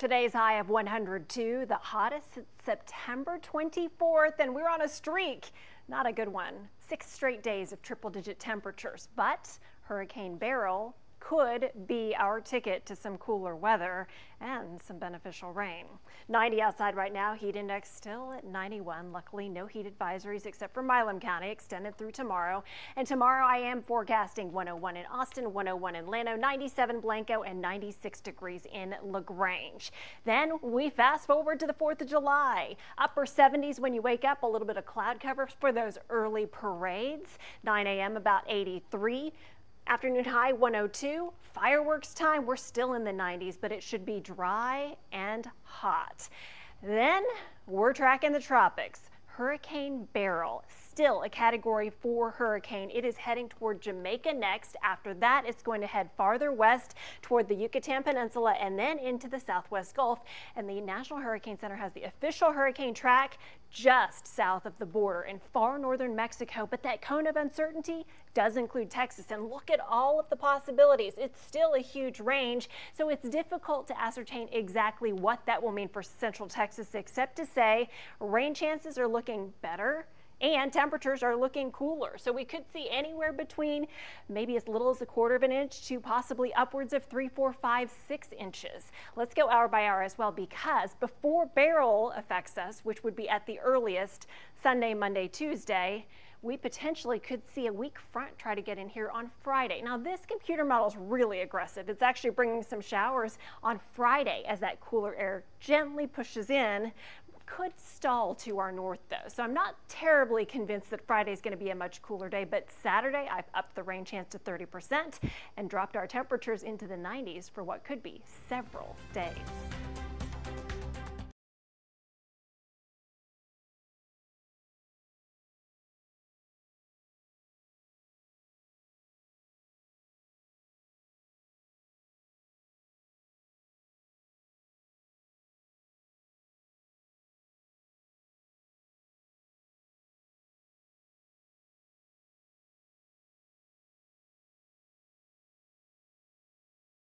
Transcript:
Today's high of 102, the hottest since September 24th, and we're on a streak. Not a good one. Six straight days of triple digit temperatures, but Hurricane Beryl could be our ticket to some cooler weather and some beneficial rain. 90 outside right now, heat index still at 91. Luckily, no heat advisories except for Milam County extended through tomorrow. And tomorrow I am forecasting 101 in Austin, 101 in Llano, 97 Blanco, and 96 degrees in LaGrange. Then we fast forward to the 4th of July. Upper 70s when you wake up, a little bit of cloud cover for those early parades. 9 a.m. about 83. Afternoon high 102. Fireworks time, we're still in the 90s, but it should be dry and hot. Then we're tracking the tropics. Hurricane Beryl, still a category four hurricane. It is heading toward Jamaica next. After that, it's going to head farther west toward the Yucatan Peninsula and then into the southwest Gulf. And the National Hurricane Center has the official hurricane track just south of the border in far northern Mexico. But that cone of uncertainty does include Texas. And look at all of the possibilities. It's still a huge range, so it's difficult to ascertain exactly what that will mean for central Texas, except to say rain chances are looking better and temperatures are looking cooler. So we could see anywhere between maybe as little as a quarter of an inch to possibly upwards of three, four, five, six inches. Let's go hour by hour as well because before Beryl affects us, which would be at the earliest Sunday, Monday, Tuesday, we potentially could see a weak front try to get in here on Friday. Now this computer model is really aggressive. It's actually bringing some showers on Friday as that cooler air gently pushes in, could stall to our north though. So I'm not terribly convinced that Friday is going to be a much cooler day, but Saturday I've upped the rain chance to 30% and dropped our temperatures into the 90s for what could be several days.